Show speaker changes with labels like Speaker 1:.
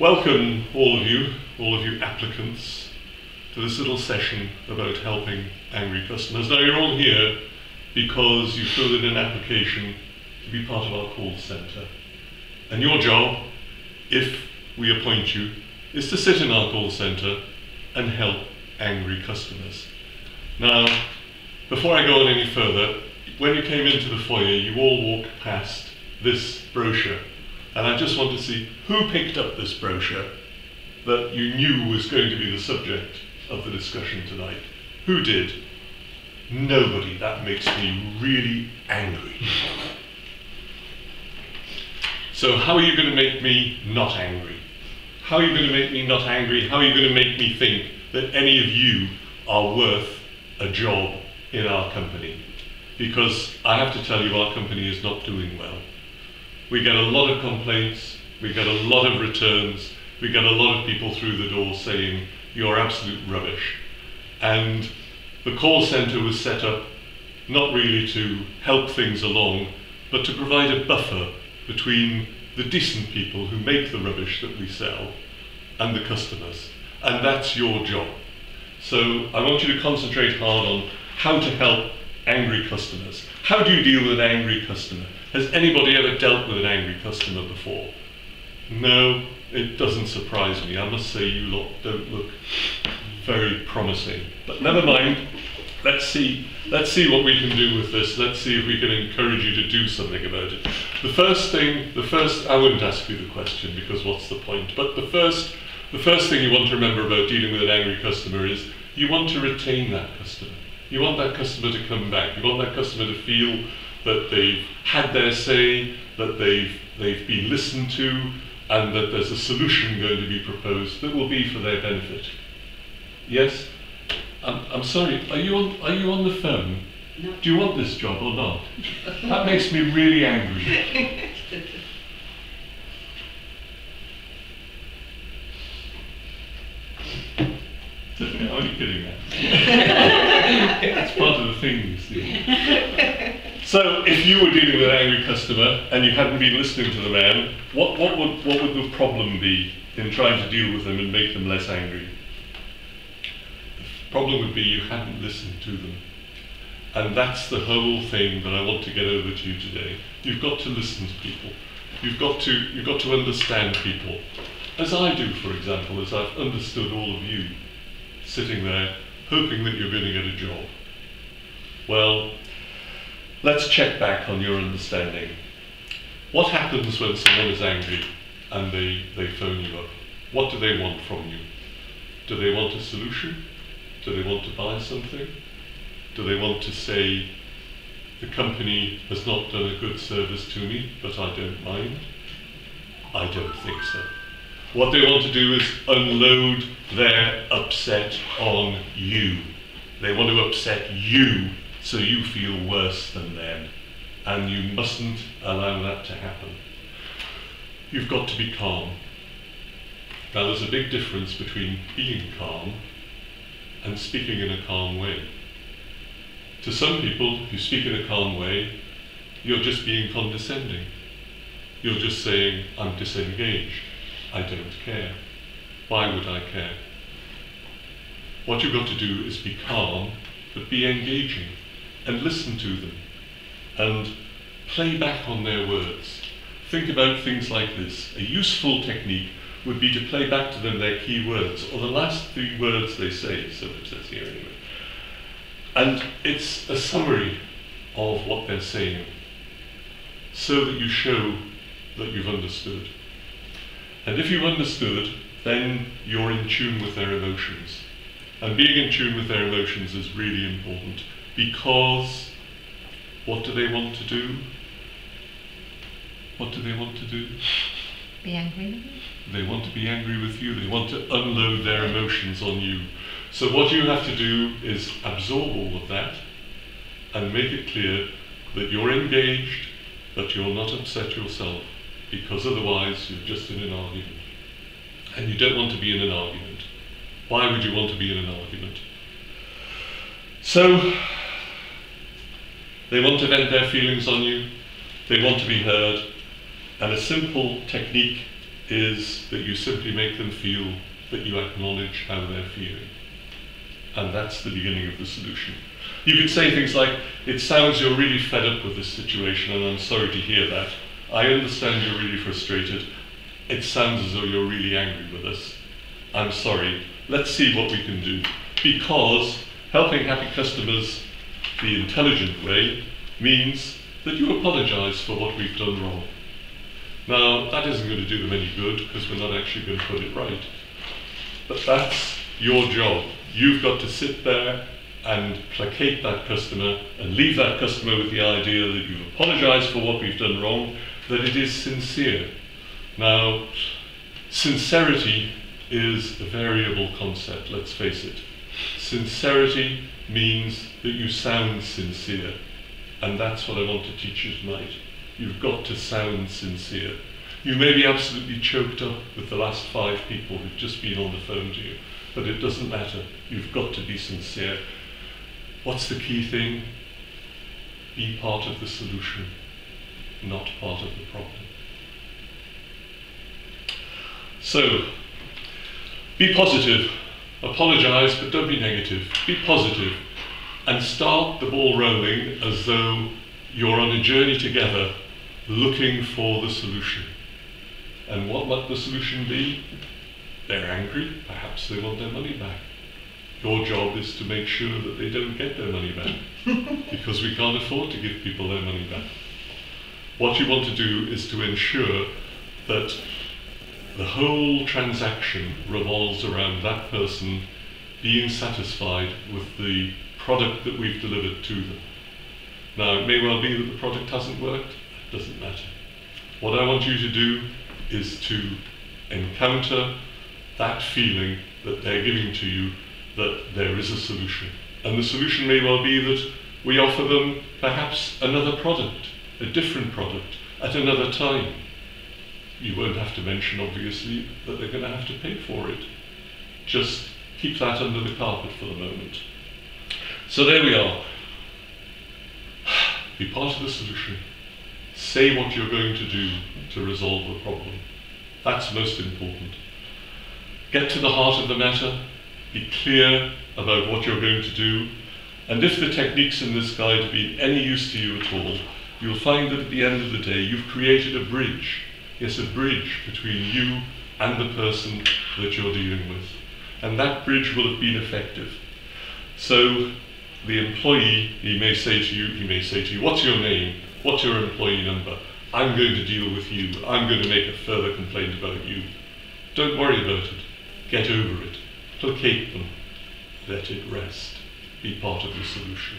Speaker 1: Welcome, all of you, all of you applicants, to this little session about helping angry customers. Now, you're all here because you filled in an application to be part of our call centre. And your job, if we appoint you, is to sit in our call centre and help angry customers. Now, before I go on any further, when you came into the foyer, you all walked past this brochure and I just want to see who picked up this brochure that you knew was going to be the subject of the discussion tonight. Who did? Nobody. That makes me really angry. So, how are you going to make me not angry? How are you going to make me not angry? How are you going to make me think that any of you are worth a job in our company? Because I have to tell you, our company is not doing well. We get a lot of complaints, we get a lot of returns, we get a lot of people through the door saying, you're absolute rubbish. And the call centre was set up not really to help things along, but to provide a buffer between the decent people who make the rubbish that we sell and the customers. And that's your job. So I want you to concentrate hard on how to help angry customers. How do you deal with an angry customer? Has anybody ever dealt with an angry customer before? No, it doesn't surprise me. I must say you lot don't look very promising. But never mind. Let's see. Let's see what we can do with this. Let's see if we can encourage you to do something about it. The first thing, the first, I wouldn't ask you the question because what's the point? But the first, the first thing you want to remember about dealing with an angry customer is you want to retain that customer. You want that customer to come back. You want that customer to feel that they've had their say, that they've, they've been listened to, and that there's a solution going to be proposed that will be for their benefit. Yes? I'm, I'm sorry, are you, on, are you on the phone?
Speaker 2: No.
Speaker 1: Do you want this job or not? That makes me really angry. I'm only kidding now. That's part of the thing, you see. So, if you were dealing with an angry customer and you hadn't been listening to the man, what, what, would, what would the problem be in trying to deal with them and make them less angry? The problem would be you hadn't listened to them. And that's the whole thing that I want to get over to you today. You've got to listen to people. You've got to, you've got to understand people. As I do, for example, as I've understood all of you sitting there hoping that you're going to get a job. Well, let's check back on your understanding. What happens when someone is angry and they, they phone you up? What do they want from you? Do they want a solution? Do they want to buy something? Do they want to say, the company has not done a good service to me, but I don't mind? I don't think so. What they want to do is unload their upset on you. They want to upset you so you feel worse than them. And you mustn't allow that to happen. You've got to be calm. Now, there's a big difference between being calm and speaking in a calm way. To some people, if you speak in a calm way, you're just being condescending. You're just saying, I'm disengaged. I don't care. Why would I care? What you've got to do is be calm, but be engaging, and listen to them, and play back on their words. Think about things like this. A useful technique would be to play back to them their key words, or the last three words they say, so it says here anyway. And it's a summary of what they're saying, so that you show that you've understood. And if you've understood, then you're in tune with their emotions. And being in tune with their emotions is really important because what do they want to do? What do they want to do?
Speaker 3: Be angry with you?
Speaker 1: They want to be angry with you. They want to unload their emotions on you. So what you have to do is absorb all of that and make it clear that you're engaged, but you're not upset yourself, because otherwise you're just in an argument. And you don't want to be in an argument. Why would you want to be in an argument? So, they want to vent their feelings on you, they want to be heard, and a simple technique is that you simply make them feel that you acknowledge how they're feeling. And that's the beginning of the solution. You could say things like, it sounds you're really fed up with this situation and I'm sorry to hear that. I understand you're really frustrated. It sounds as though you're really angry with us. I'm sorry. Let's see what we can do. Because helping happy customers the intelligent way means that you apologize for what we've done wrong. Now, that isn't going to do them any good because we're not actually going to put it right. But that's your job. You've got to sit there and placate that customer and leave that customer with the idea that you've apologized for what we've done wrong, that it is sincere. Now, sincerity is a variable concept, let's face it. Sincerity means that you sound sincere, and that's what I want to teach you tonight. You've got to sound sincere. You may be absolutely choked up with the last five people who've just been on the phone to you, but it doesn't matter. You've got to be sincere. What's the key thing? Be part of the solution, not part of the problem. So, be positive. Apologize, but don't be negative. Be positive. And start the ball rolling as though you're on a journey together looking for the solution. And what might the solution be? They're angry, perhaps they want their money back. Your job is to make sure that they don't get their money back because we can't afford to give people their money back. What you want to do is to ensure that the whole transaction revolves around that person being satisfied with the product that we've delivered to them. Now, it may well be that the product hasn't worked, it doesn't matter. What I want you to do is to encounter that feeling that they're giving to you that there is a solution. And the solution may well be that we offer them perhaps another product, a different product, at another time. You won't have to mention, obviously, that they're going to have to pay for it. Just keep that under the carpet for the moment. So there we are. Be part of the solution. Say what you're going to do to resolve the problem. That's most important. Get to the heart of the matter be clear about what you're going to do, and if the techniques in this guide have been any use to you at all, you'll find that at the end of the day you've created a bridge. It's a bridge between you and the person that you're dealing with. And that bridge will have been effective. So the employee, he may say to you, he may say to you, what's your name? What's your employee number? I'm going to deal with you. I'm going to make a further complaint about you. Don't worry about it. Get over it. Placate them. Let it rest. Be part of the solution.